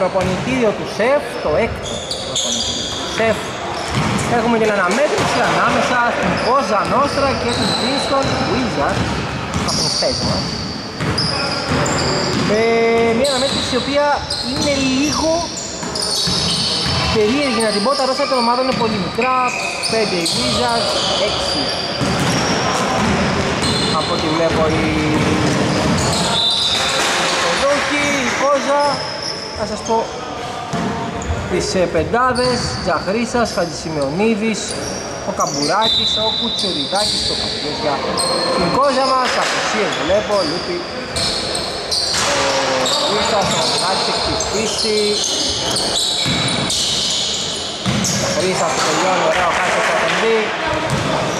προπονητήριο του ΣΕΦ, το έκτο προπονητήριο του ΣΕΦ. Έχουμε την αναμέτρηση ανάμεσα στην Κόζα Νόστρα και την Princeton Wizards από την θέση μας. Με μια αναμέτρηση η οποία είναι λίγο περίεργη να την πω, τα ρόστα των ομάδων είναι πολύ μικρά, 5 οι Wizards, 6 από ό,τι βλέπω η Κόζα, θα σας πω τις ε, πεντάδες, Τζαχρίσας, Χατζησημεωνίδης, ο Καμπουράκης, ο Κουτσουριδάκης, το για Την Κόζα μας, απουσίες βλέπω, λείπει ο Ρίστας, ο Καμπουράκης, έχει φύση, Τζαχρίσας που τελειώνει, ωραίο χάρτος στο παιδί,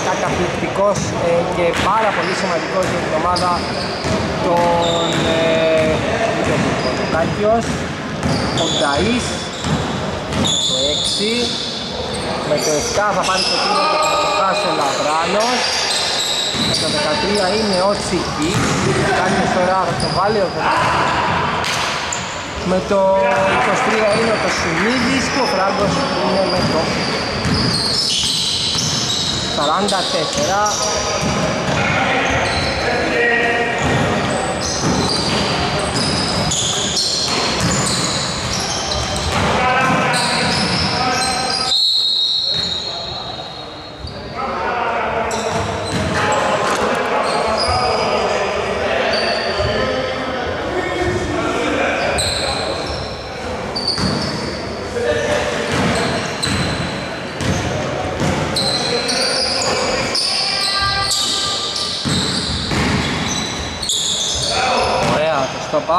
καταπληκτικός ε, και πάρα πολύ σημαντικός για την ομάδα των ε, Κάκιος, ο Νταΐς, το 6, με το 7 θα πάρει το τίμο και θα το χάσει ο Λαβράνος, με το 13 είναι ο Τσίκη, Κάκιος τώρα θα το βάλει ο με το 23 είναι ο Τοσιμίδης και ο Φράγκος είναι με το 44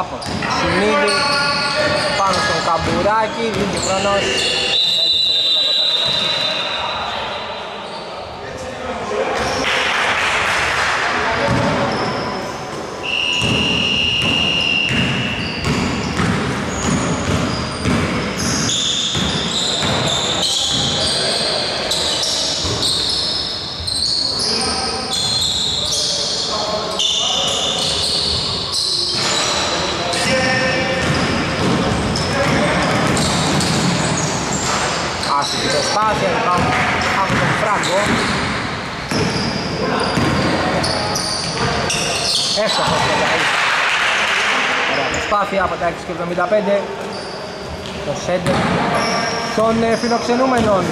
στο πάπο Σιμίδη πάνω στον Καμπουράκη, λίγη χρόνος προσπάθεια από τα 6 και 75 το σέντερ των ε, φιλοξενούμενων.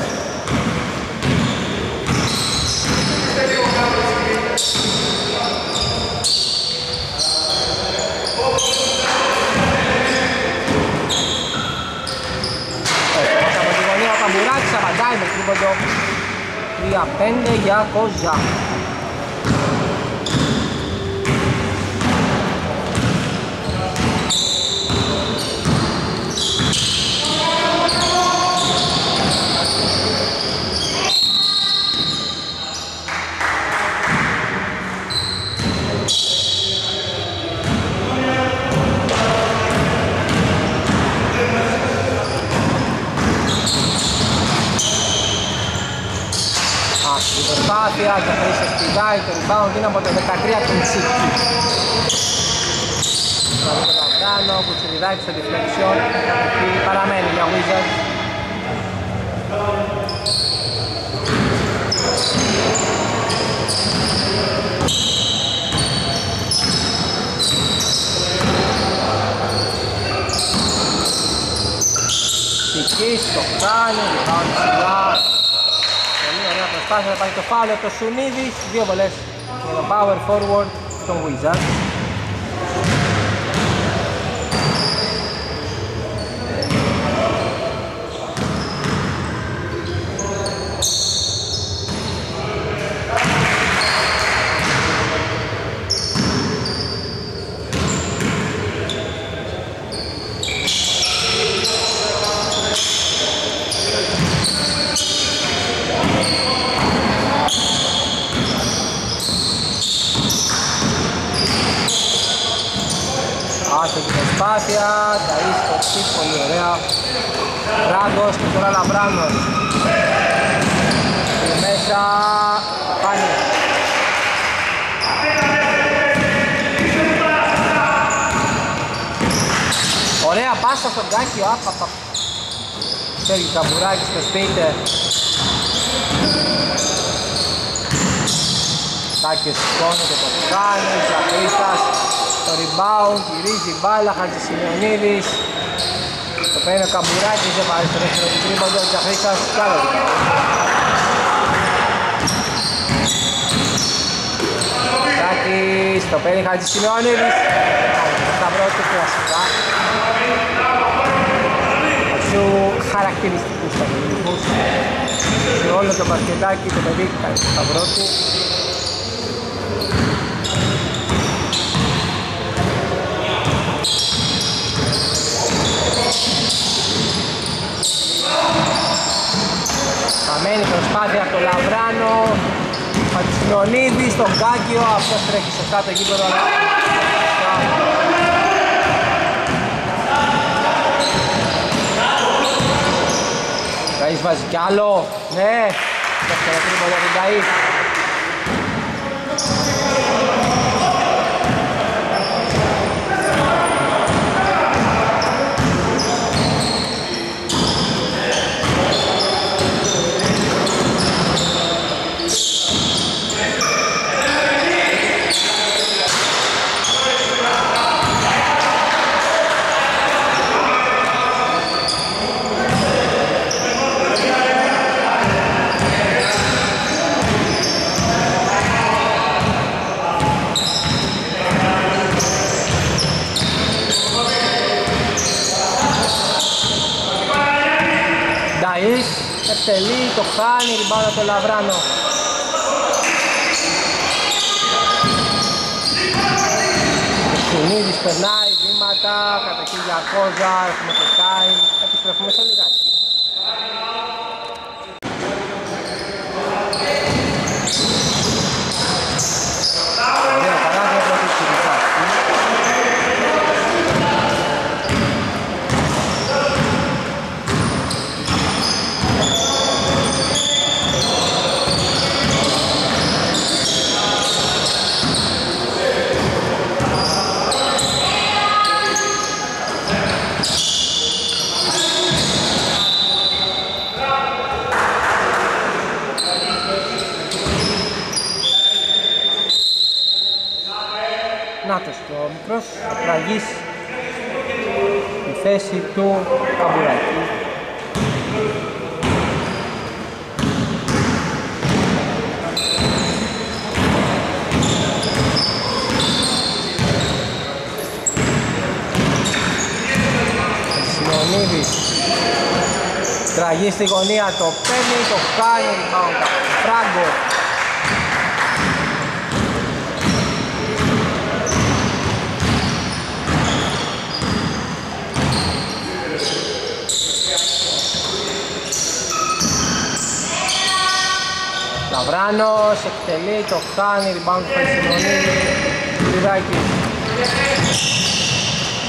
Καμπουράκης απαντάει με τρίποντο. 3-5 για Κοζά προσπάθεια και Χρήστος πηδάει το rebound είναι από το 13 του Τσίκη. Τώρα το Λαβράνο, Κουτσουριδάκη στο deflection, εκεί παραμένει για Wizards. Τσίκης το κάνει, rebound ψηλά, προσπάθεια να πάει το φάουλ από το Σουνίδης, δύο βολές για το power forward των Wizards. Προσπάθεια, τα στο πολύ ωραία. Ράγκος και τώρα Λαμπράνος. Μέσα, πάνει. πάσα στον Κάκιο, άπαπα. Σέργιο Καμπουράκης στο σπίτι. Κάκιος σηκώνεται, το κάνει, Τζαχρίστας, το rebound, γυρίζει μπάλα, Χατζησημιονίδης. Το παίρνει ο Καμπουράκης, δεν πάρει στο δεύτερο του τρίποντο, Τζαχρίστας, κι άλλο Κάκης, το παίρνει Χατζησημιονίδης. Τα πρώτα κλασικά. Πιο χαρακτηριστικούς παγγελμούς. Σε όλο το μπασκετάκι το παιδί κάνει το σταυρό του. Χαμένη προσπάθεια από τον Λαβράνο Πατσινονίδη στον Κάκιο αυτός τρέχει σωστά το γήπεδο. Αλλά Καΐς βάζει κι άλλο, ναι, δεύτερο τρίπο για τον Καΐς εκτελεί, το χάνει, ριμπάνα το Λαβράνο. Συνήθις περνάει βήματα, κατοχή για Κόζα, έχουμε το time, επιστρέφουμε στο λιγάκι. Θέση του Καμπουράκη. Σιμονίδης τραγείς στη γωνία, το παίρνει, το κάνει, rebound, Φράγκο Σταυράνος, εκτελεί, το κάνει, rebound του Χαλσιμονίδη, Λιδάκης.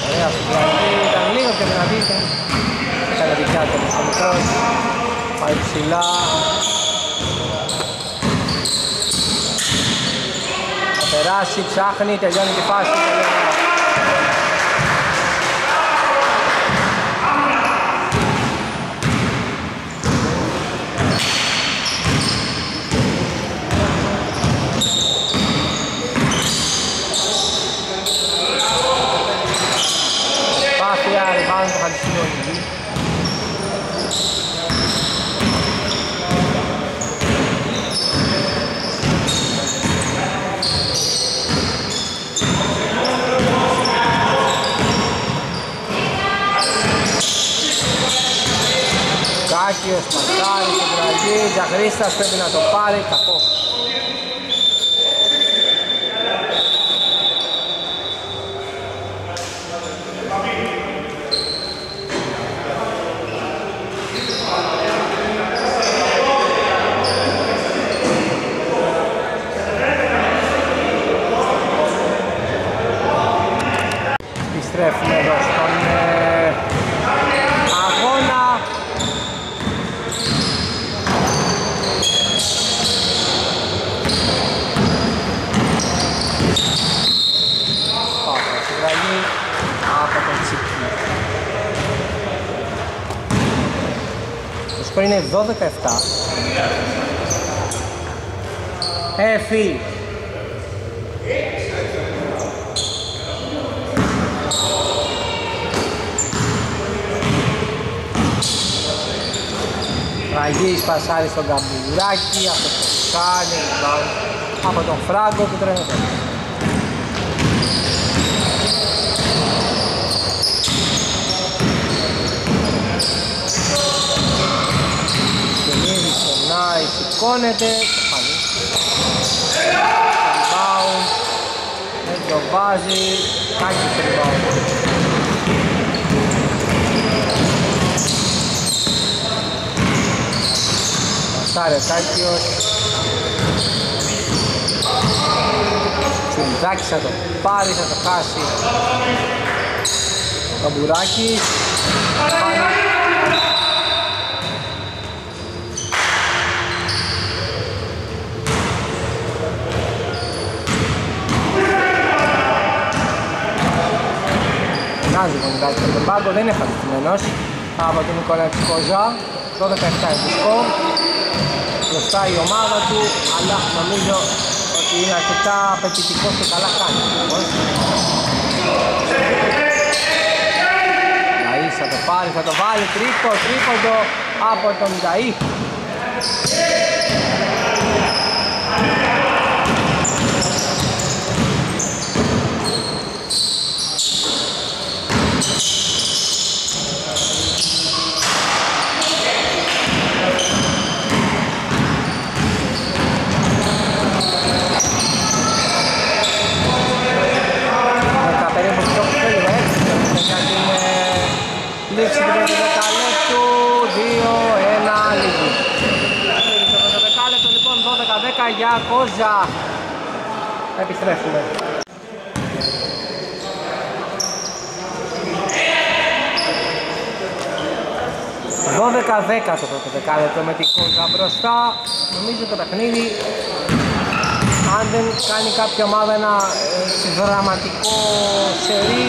Ωραία συγκρατή, ήταν λίγο πιο δυνατή, ήταν. Έκανε δικιά του ο πάει ψηλά. Θα περάσει, ψάχνει, τελειώνει τη φάση, τελειώνει. Σάκιος, Μασάρης, ο Βραγή, Τζαχρίστας πρέπει να το πάρει, κακό. Σκορ είναι 12-7. Έφη. Ραγής πασάρι στον Καμπουράκη, αυτό το κάνει, από τον Φράγκο του τρένο περνάει, σηκώνεται, το χάνει. Rebound, δεν το βάζει, κάνει το rebound. Πασάρε ο Τάκιος. Τσουλιδάκης θα το πάρει, θα το χάσει. Καμπουράκης. Φωνάζει ο Κονιδάκης από τον πάγκο, δεν είναι ευχαριστημένος από τον Νικόλα Κοζά 12-17 επισκό μπροστά η ομάδα του αλλά νομίζω ότι είναι αρκετά απαιτητικός και καλά κάνει Νταΐς θα το πάρει, θα το βάλει. Τρίπο, τρίποντο από τον Νταΐ για Κόζα. Επιστρέφουμε. 12-10 το πρώτο δεκάλεπτο με την Κόζα μπροστά. Νομίζω το παιχνίδι αν δεν κάνει κάποια ομάδα ένα ε, δραματικό σερί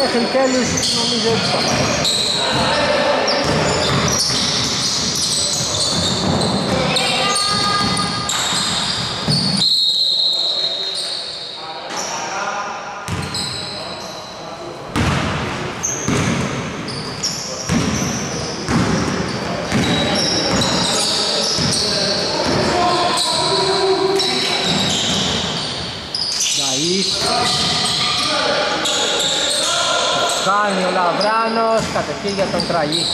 μέχρι τέλους νομίζω ότι θα πάει. Κατευθείαν για τον Τραγή.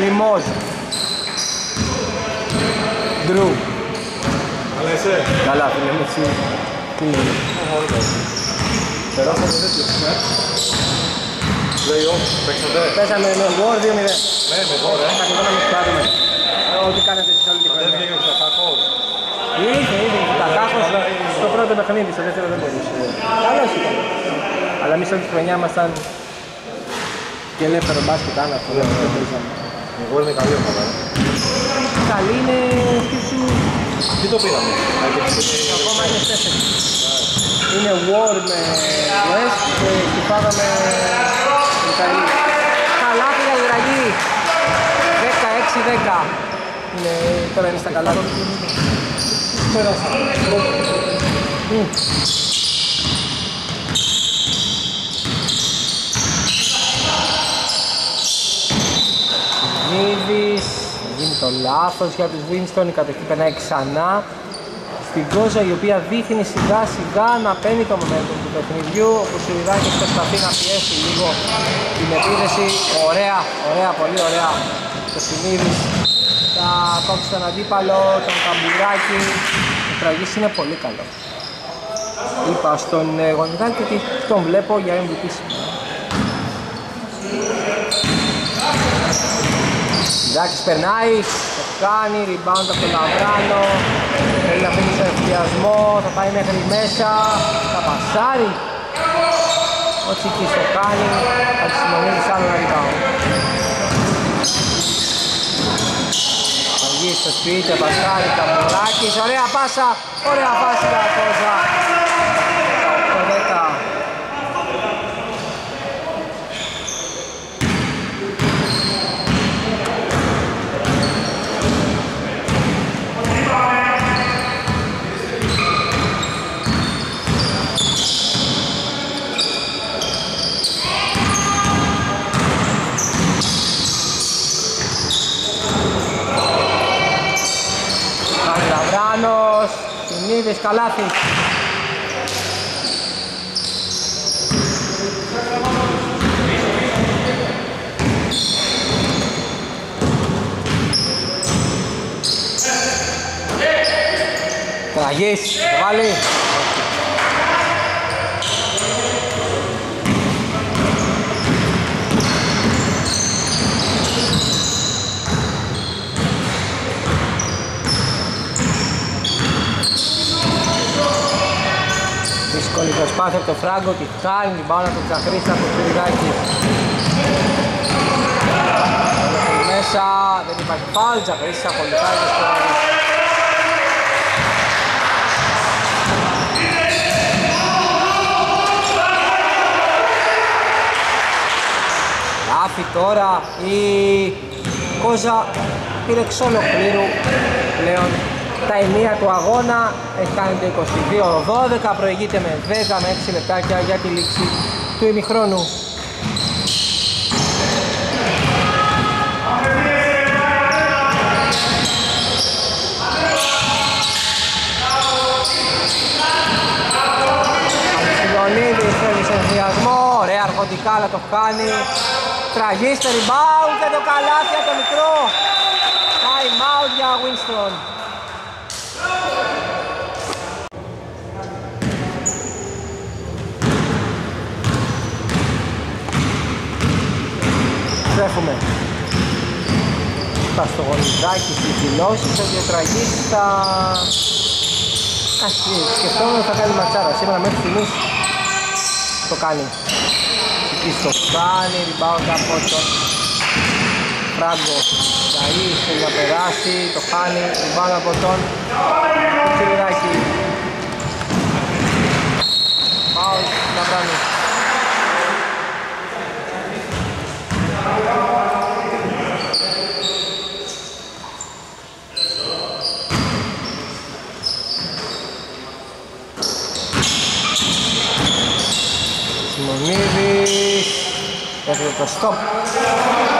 Λιμόζ Ντρου Καλά είσαι Καλά φίλε μου εσύ Τι είναι Περάσαμε τέτοιο, ναι. Play-off, παίξατε. Πέσαμε με War 2-0. Ναι, με War, ε. Θα να με Ό,τι κάνετε εσείς όλη την χρονιά. Δεν βγήκε ο Τακάκος. Ήρθε, ήρθε ο Τακάκος στο πρώτο παιχνίδι, στο δεύτερο δεν μπορούσε. Καλός ήταν. Αλλά εμείς όλη τη χρονιά ήμασταν και ελεύθερο μπάσκετ άλλο αυτό. Δεν παίζαμε. Εγώ είμαι καλή ομάδα. Καλή είναι σου. Τι το πήραμε. Ακόμα είναι 4 είναι War με West και Κιφάδα με Ιταλή. Καλάθι για Ιραγή. 16-10. Είναι, τώρα είναι στα καλά του. Πέρασα. Νίδης, γίνει το λάθος για τους Winston, η κατοχή περνάει ξανά στην Κόζα η οποία δείχνει σιγά σιγά να παίρνει το momentum του παιχνιδιού. Όπου ο Σιριδάκης προσπαθεί να πιέσει λίγο την επίδεση ωραία, ωραία, πολύ ωραία. Το Σιμίδης θα κόψει τον αντίπαλο, τον Καμπουράκη. Ο Τραγής είναι πολύ καλό. Είπα στον ε, Γονιδάκη ότι τον βλέπω για MVP Σιριδάκης περνάει, το κάνει, rebound από τον Λαβράνο Θέλει να φύγει σε ευθυασμό, θα πάει μέχρι μέσα, θα πασάρει. Ο Τσίκης το κάνει, Αξιμονίδης άλλο ένα rebound. Αργή στο σπίτι, Πασχάρη, Καμπουράκης, ωραία πάσα, ωραία πάσα για Κόζα. 18-10. Λαβράνος, Συνείδης, καλάθι. Τραγής, βάλει. Προσπάθεια από το Φράγκο, τη χάνει την μπάλα του Τσαχρίστα από το Σπυριδάκι. Μέσα, δεν υπάρχει φάουλ, Τσαχρίστα ακολουθάει το σκοράρι. Άφη τώρα η Κόζα πήρε εξ ολοκλήρου πλέον τα ενία του αγώνα έχει κάνει το 22-12 προηγείται με 10 με 6 λεπτάκια για τη λήξη του ημιχρόνου. Αλεξιλονίδης θέλει σε ενθουσιασμό ωραία αρχοντικά αλλά το κάνει τραγίστε rebound και το καλάθι από το μικρό. Time out για Winston Στρέφουμε στα στο γονιδάκι στις δηλώσεις θα διατραγήσει θα... Ας σκεφτόμουν θα κάνει ματσάρα. Σήμερα μέχρι στιγμής το κάνει. Εκεί στο κάνει rebound από τον Φράγκο Καΐ θέλει να περάσει το χάνει rebound από τον. Κουτσιριδάκη Πάω να βράνει Σιμονίδης Έφυγε το stop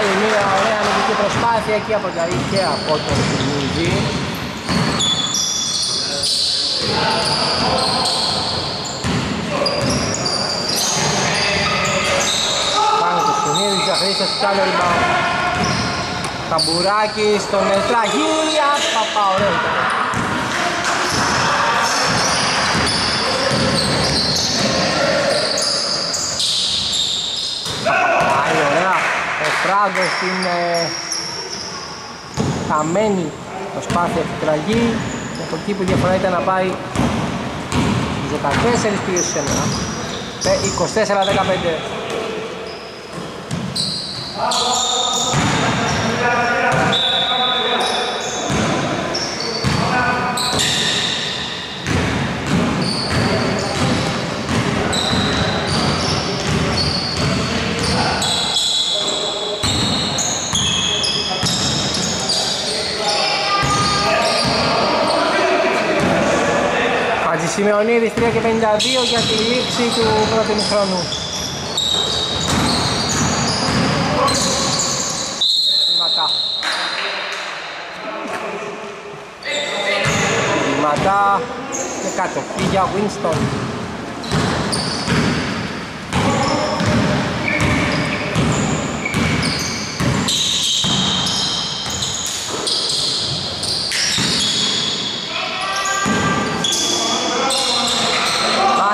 Άλλη μια ωραία αμυντική προσπάθεια εκεί από τα και από τον Σιμονίδη Πάνω το Σιμονίδης, Ζαχρίστας κι άλλο rebound Καμπουράκη στον Ελτραγίλια Παπα, ωραίο. ήταν Πάει ωραία ο Φράγκο στην ε, χαμένη προσπάθεια του τραγή. Από εκεί που η διαφορά ήταν να πάει στους 14 πήγε στους 1 24-15 Σιμεωνίδης 3 και 52 για τη λήξη του πρώτου χρόνου. Βηματά. Βηματά και κάτω. για Winston.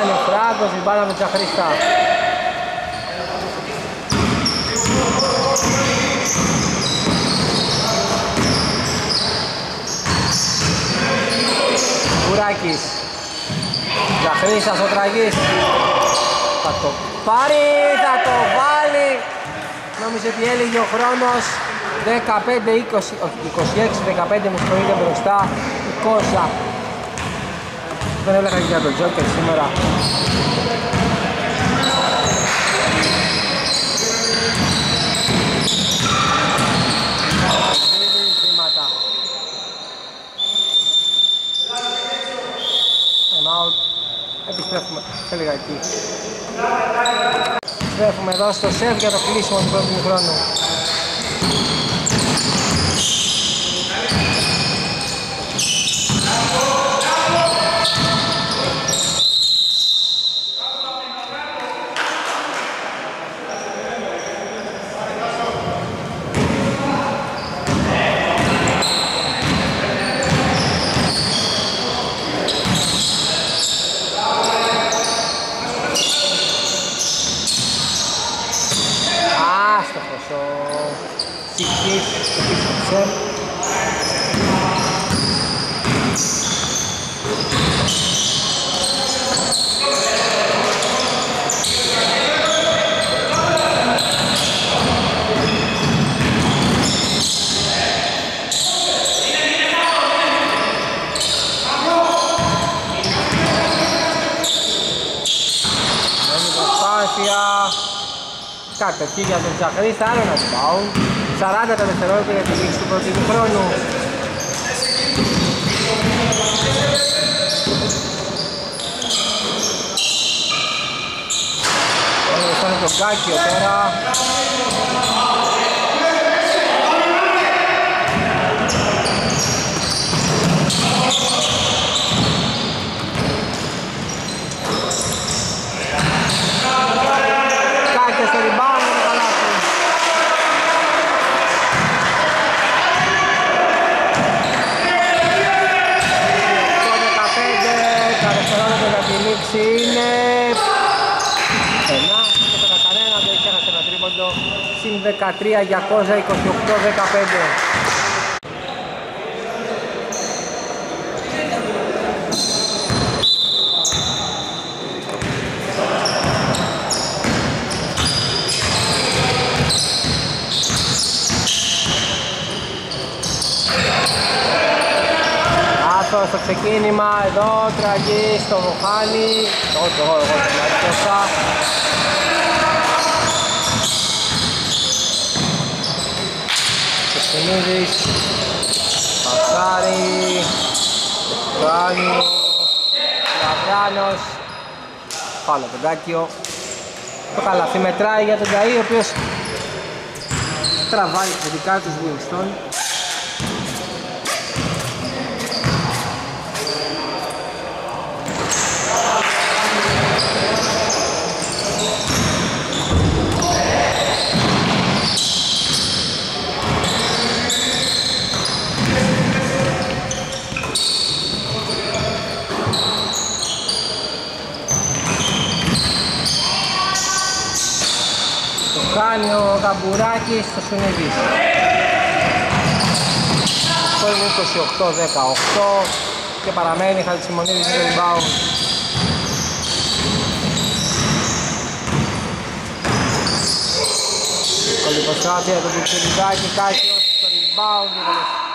Κάνει ο Φράγκος, η μπάλα με Τσαχρίστα. Κουράκης. Ζαχρίστας ο Τραγής. Θα το πάρει, θα το βάλει. Νόμιζε ότι έλεγε ο χρόνος 15-20, όχι 26-15 μου συγχωρείτε μπροστά η Κόσα. Δεν έλεγα για τον Τζόκερ σήμερα. Επιστρέφουμε σε λιγάκι. Επιστρέφουμε εδώ στο σεφ για το κλείσιμο του πρώτου χρόνου. Κατοχή για τον Τζαχρή, θα άλλο ένα rebound. 40 τα δευτερόλεπτα για τη λήξη του πρώτου χρόνου. Φτάνει τον Κάκιο τώρα. Είναι 9, δεν κανένα, δεν έχασε ένα τρίποντο. Συν 13 για Κόζα, 28-15. Στο ξεκίνημα, εδώ τραγεί στο Βοχάνι, το εγώ, εγώ, το Μαρκώσα. Κεστινίδης, Πασάρη, Βοχάνι, Λαβράνος, πάνω τον Τάκιο. Το καλαθί μετράει για τον Καΐ, ο οποίος τραβάει τα δικά τους Winston. Κάνει ο Καμπουράκης στο Σουνιδής. Αυτό είναι 28-18 και παραμένει Χαλτσιμονίδης στο rebound. Κολυποστράτια το Πιτσιριδάκι, Κάκιος στο rebound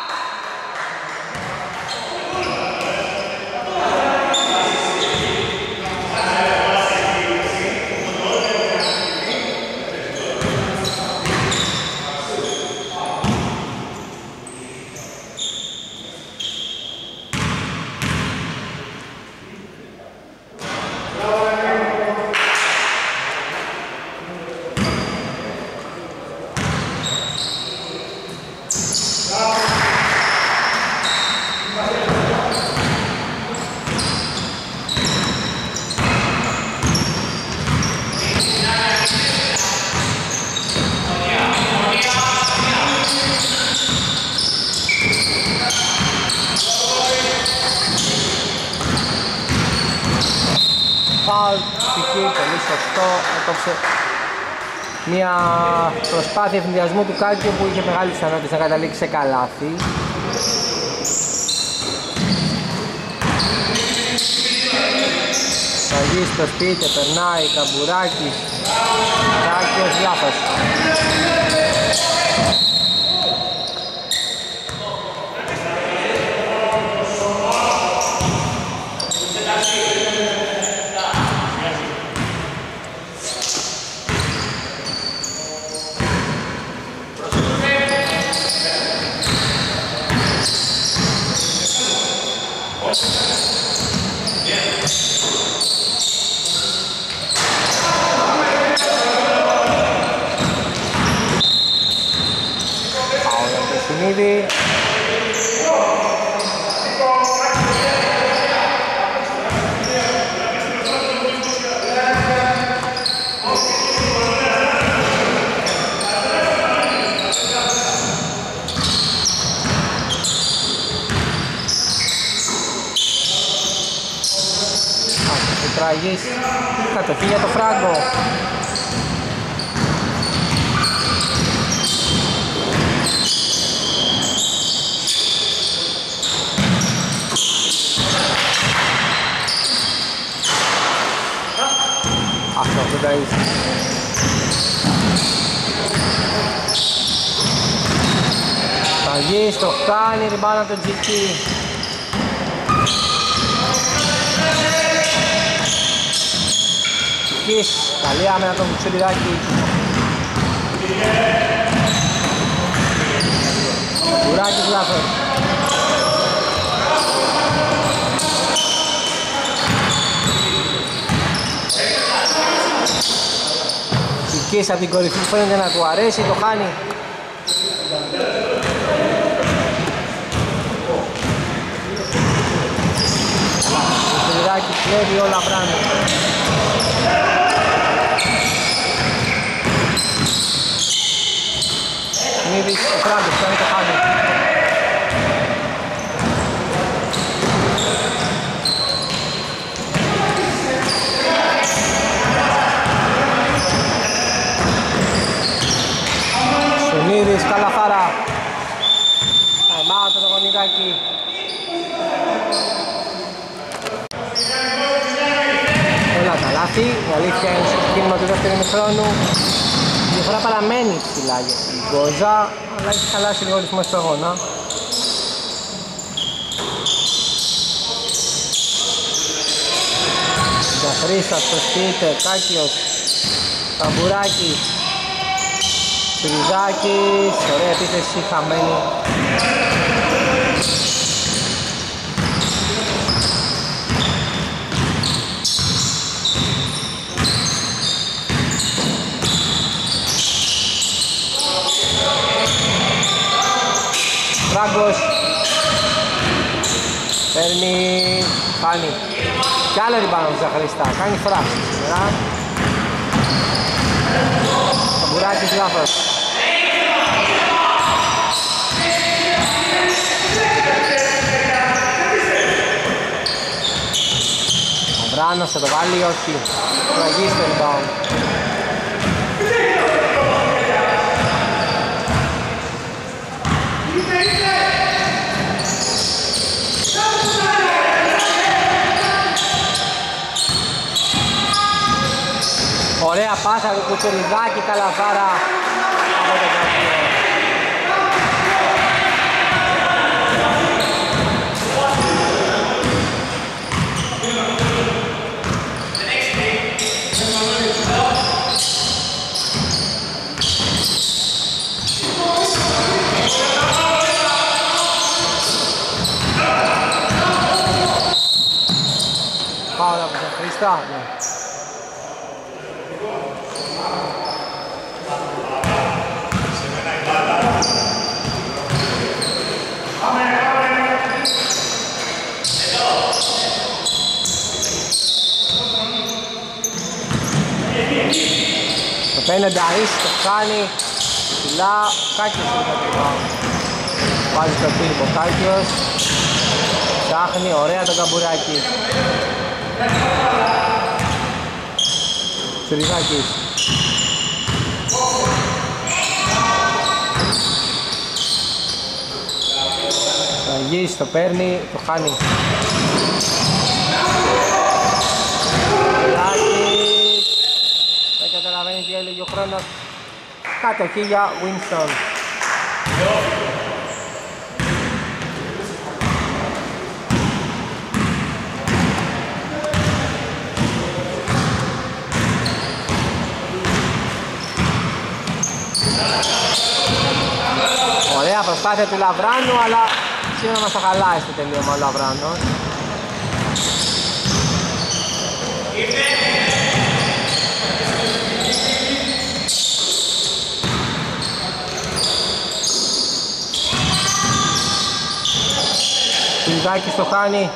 μια προσπάθεια ευνηδιασμού του Κάκη που είχε μεγάλη πιθανότητα να καταλήξει σε καλάθι. Σαγής στο σπίτι, περνάει, καμπουράκι. Τάκιος, λάθος. παιχνίδι. Τραγής κατοχή για το Φράγκο guys. Θα στο κάνει, ριμπάνα το GT. Κις, καλή άμενα τον Κουτσουλιδάκη. Κουράκης λάθος. Κις από την κορυφή που φαίνεται να του αρέσει, το χάνει. Το φιλιδάκι κλέβει όλα πράγματα. Μίδης, ο Φράγκος, κάνει το χάνει. Σουνίδης, Καλαφάρα. Time το γονιδάκι. Ένα καλάθι, η αλήθεια είναι στο κίνημα του δεύτερου ημιχρόνου. Η διαφορά παραμένει ψηλά για την Γκόζα, αλλά έχει χαλάσει λίγο ρυθμός στο αγώνα. Χρήστας, στο σπίτι, Κάκιος, Καμπουράκης, Σπυριδάκης, ωραία επίθεση, χαμένη. Φράγκος παίρνει, χάνει. Κι άλλο ριμπάνω του Ζαχαριστά, κάνει φράση σήμερα Μπουράκης λάθος. Βράνος θα το βάλει, όχι. Τραγεί στο rebound. Ωραία πάσα του Κουτσουριδάκη, καλαφάρα από τον Κακιό. Χρήστο, ναι. Το πέντε Νταρίς το κάνει ψηλά, Κάκιος Βάζει το πίνικο Κάκιος Ψάχνει, ωραία το καμπουράκι. Τσιριζάκης Αγής το παίρνει, το χάνει καταλαβαίνει τι έλεγε ο χρόνος. Κατοχή για Winston. Ωραία προσπάθεια του Λαβράνου, αλλά σήμερα μας τα χαλάει στο τελείωμα ο Λαβράνος. Τουζάκης το χάνει.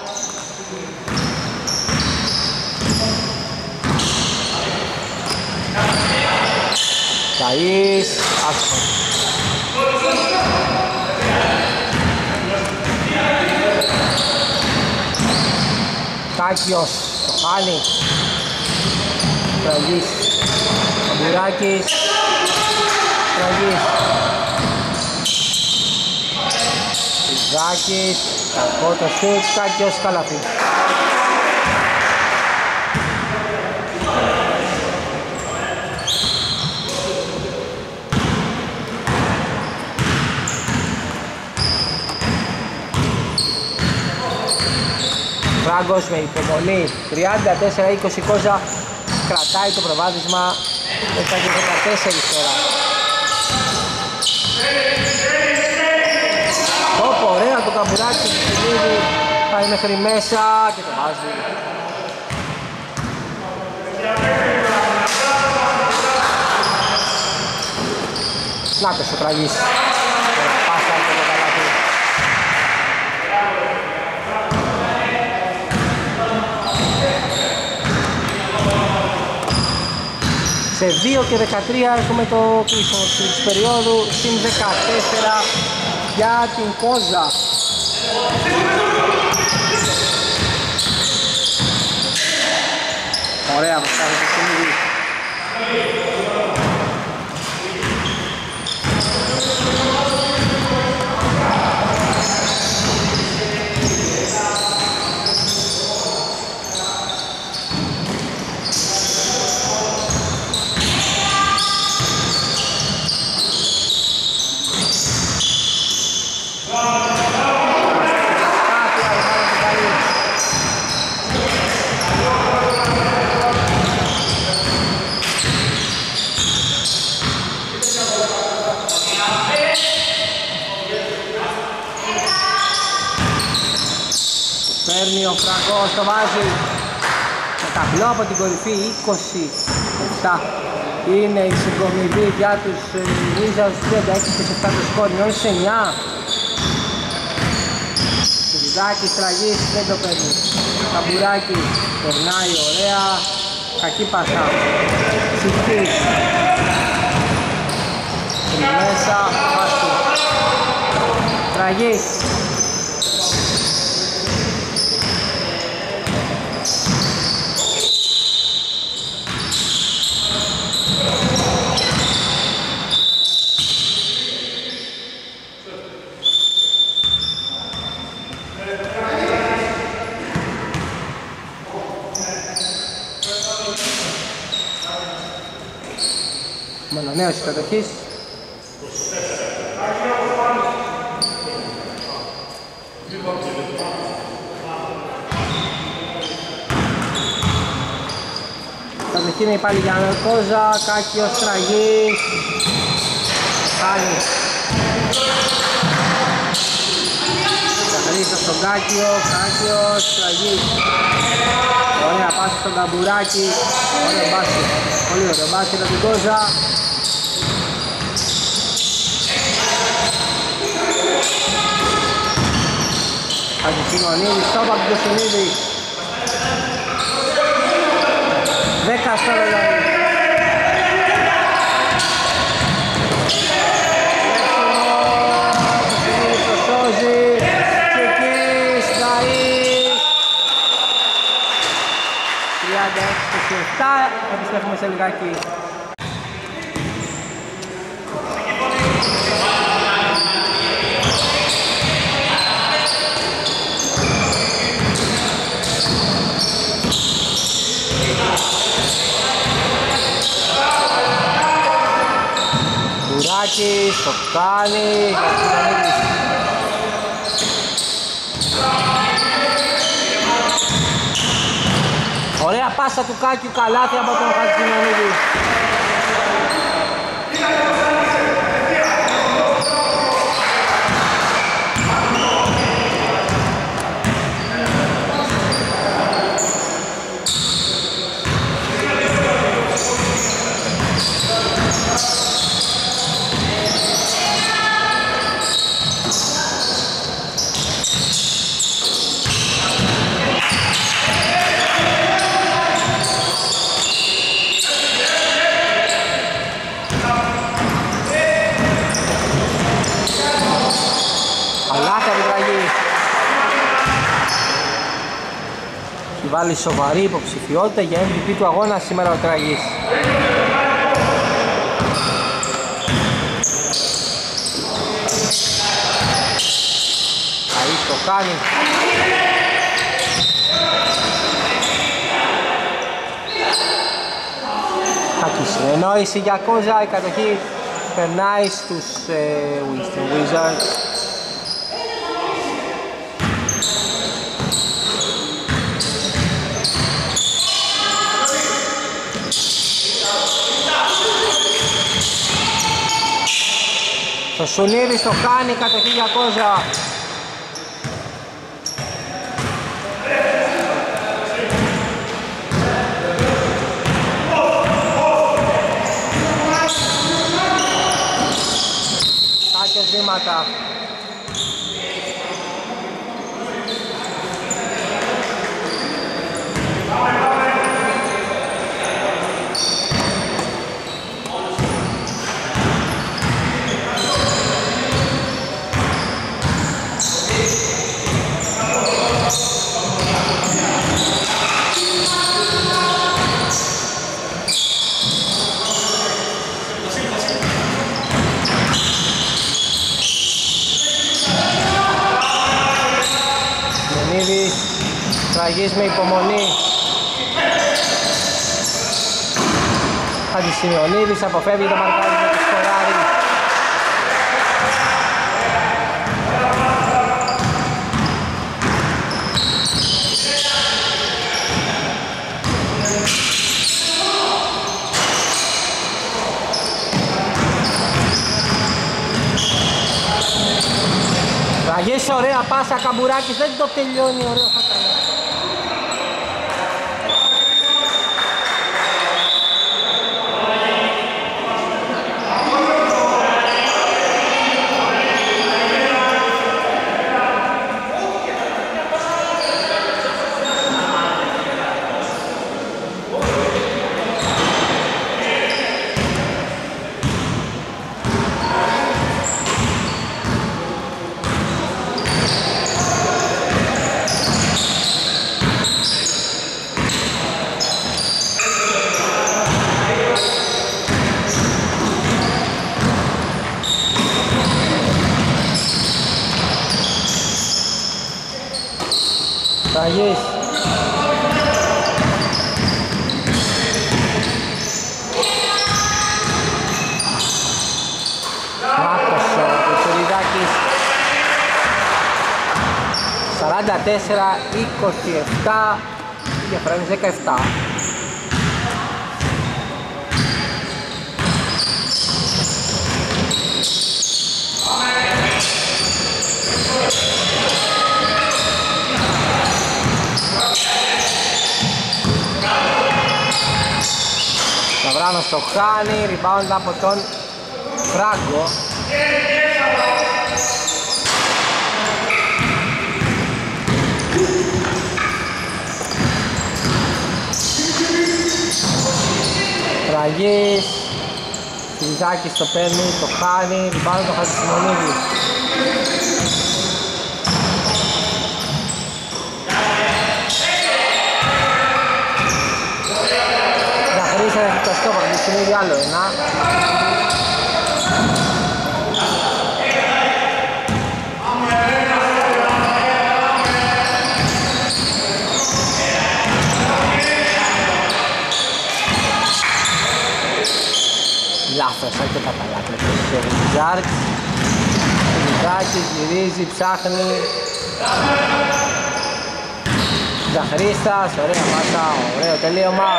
Καΐς, άσχο. Τάκιος, το χάνει. Τραγής. Αμπουράκης. Τραγής. Ιζάκης. Κακό το σουτ. Τάκιος καλαφί. Φράγκος με υπομονή 34-20 Κόζα κρατάει το προβάδισμα μετά και 14 τώρα ωραία το καμπουράκι του Φιλίδη πάει μέχρι μέσα και το βάζει. Νάτος ο τραγής. Ωραία, πάσα και το καλάθι. Σε 2 και 13 έχουμε το κλείσιμο της περίοδου συν 14 για την Κόζα. Ωραία προσπάθεια το παιχνίδι. Κάτι άλλο μάλλον την καλή. Παίρνει ο Φραγκός, το βάζει με ταμπλό από την κορυφή 27 είναι η συγκομιδή για τους ε, Wizards 36 και 7 το σκόρ. Είναι σε 9 Κυριδάκης τραγής δεν το παίρνει. Καμπουράκι περνάει ωραία. Κακή πασά Σιχτής μέσα βάση Τραγής Μονονέωση κατοχής. Κατοχή είναι πάλι για Κόζα, Κάκιος, Τραγής. Χάνει Καθαρίζει στον Κάκιο, Κάκιος, Τραγής Ωραία πάση στον Καμπουράκη Ωραίο μπάσκετ. Πολύ ωραίο μπάσκετ από την Κόζα. Χατζησιμονίδης, στόπ από τον Κοσινίδη Δέκα στο Επιστρέφουμε σε λιγάκι. Κουράκι, στο κάνει, για Ωραία πάσα του Κάκιου, καλάθι από τον Χατζημονίδη. Έχει βάλει σοβαρή υποψηφιότητα για MVP του αγώνα σήμερα ο Τραγής. Αΐς το κάνει. Κακή συνεννόηση για Κόζα, η κατοχή περνάει στους ε, Winston Wizards. Το Σουνίδης το κάνει κατοχή για Κόζα. Κάκες βήματα. Τραγής με υπομονή. Χατζησιμεωνίδης αποφεύγει το μαρκάρισμα του σκοράρι. Τραγής ωραία πάσα, Καμπουράκης δεν το τελειώνει, ωραίο θα κάνει. Τραγής. Μάκος ο Κουτσουριδάκης. 44-27 η διαφορά είναι 17 Σταυράνος το χάνει, rebound από τον Φράγκο Τραγής Φιζάκης το παίρνει, το χάνει, rebound το Χατζησιμονίδη Για χρήση ένα χιταστό, Χατζησιμονίδη άλλο ένα Σασά και Παπαλάκη. Και Ριζάρκ, Ριζάκη γυρίζει, ψάχνει. Ζαχρίστας, ωραία μάτα ωραίο τελείωμα.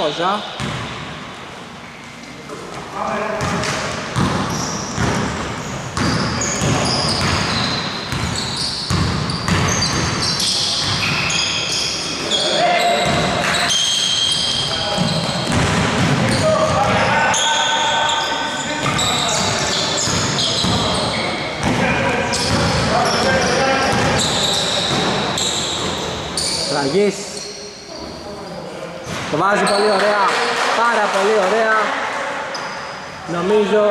Cajá. Βάζει πολύ ωραία Πάρα πολύ ωραία. Νομίζω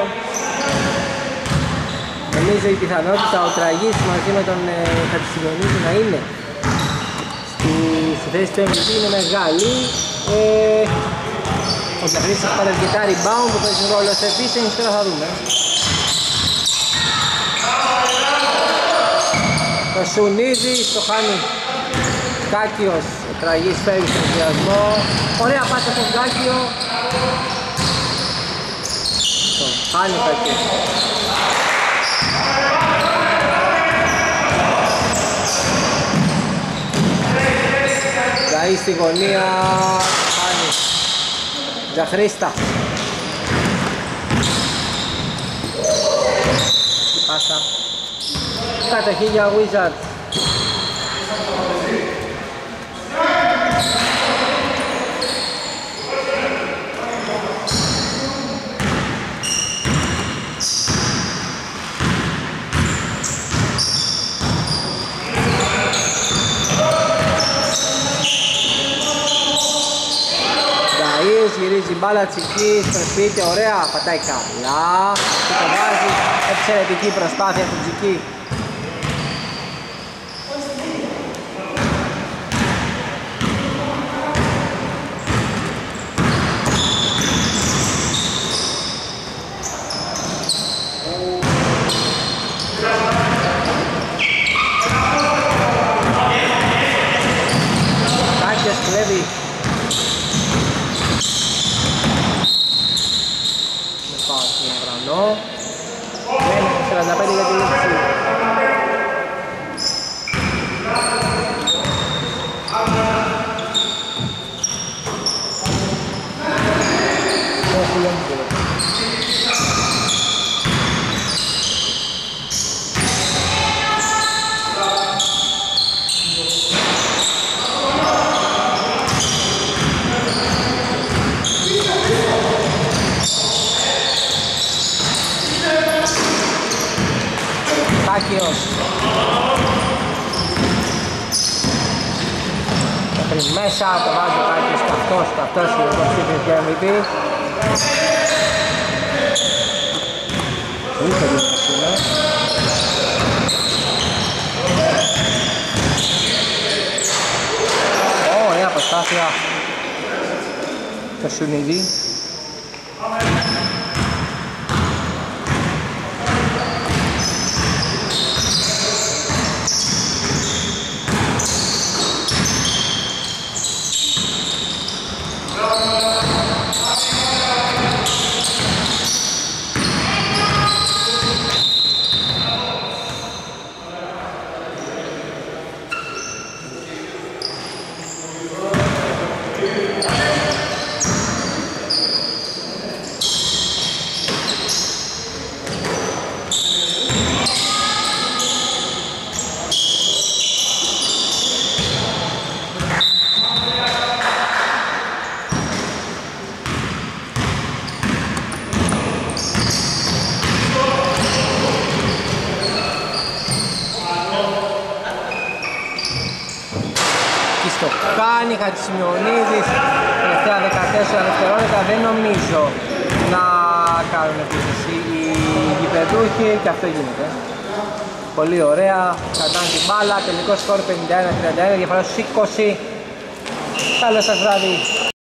Νομίζω η πιθανότητα ο Τραγής μαζί με τον ε, Χατσιγονίδη να είναι στη, στη θέση του MVP είναι μεγάλη. Ε, Ο Τραγής θα πάρει αρκετά rebound που παίζει ρόλο σε επίσης τώρα θα δούμε. Το Σουνίδη το χάνει Κάκιος, ο Τραγής φέρει στον ενθουσιασμό. Ωραία πάσα στον Κάκιο. Το χάνει ο Κάκιος. Ζαή στη γωνία, χάνει. Ζαχρίστα. Τι πάσα. Κατοχή για Wizards. Γυρίζει μπάλα τσική στο σπίτι, ωραία, πατάει καλά και το βάζει, εξαιρετική προσπάθεια του Τζική. Κάκιας κλέβει με πάω στον ουρανό μένει 45 για τη λήξη Όχι, δεν ξέρω. Σάκιος Και πριν μέσα το βάζει ο Κάκης και αυτός και αυτός είναι το ψήφιος για MVP Πολύ καλή είναι Ωραία προσπάθεια το Σουνιδί το τελικό σκορ 51-31 διαφορά στους 20 καλό σας βράδυ